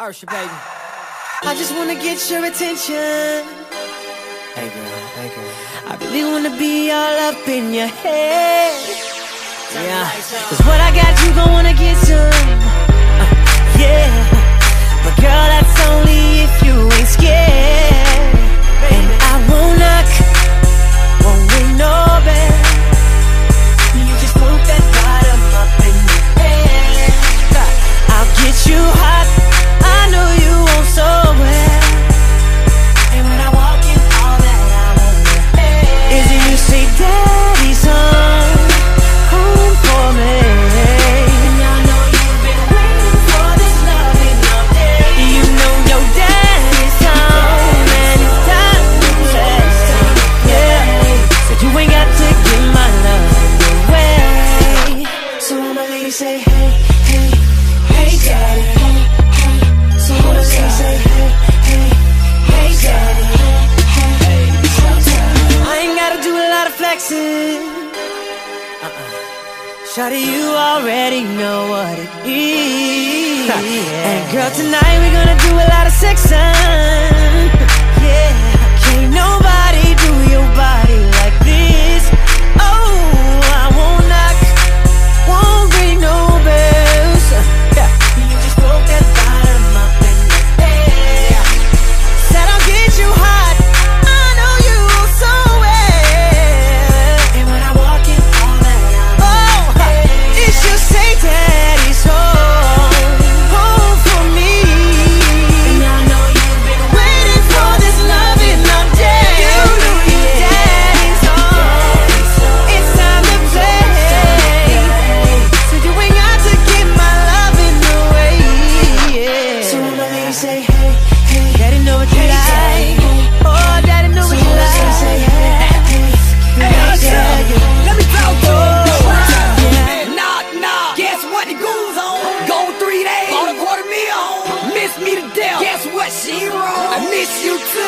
Usher, baby. I just wanna get your attention. Hey girl, hey girl. I really wanna be all up in your head. Yeah. Cause what I got, you gon' wanna get some. Uh, yeah. gotta flex it. Uh-uh. Shawty, you already know what it is. and girl, tonight we're gonna do a lot of sexin'. You too.